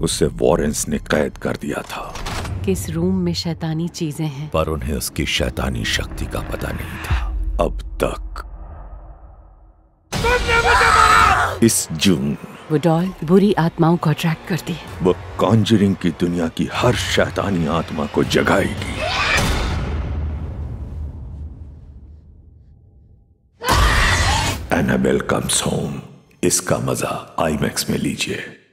उसे वॉरेंस ने कैद कर दिया था। किस रूम में शैतानी चीज़ें हैं? पर उन्हें उसकी शैतानी शक्ति का पता नहीं था। अब तक। इस जून। वो डॉल बुरी आत्माओं को अट्रैक्ट करती है। वो कॉन्जरिंग की दुनिया की हर शैतानी आत्मा को जगाएगी। एनाबेल कम्स होम इसका मज़ा आईमैक्स में लीजिए।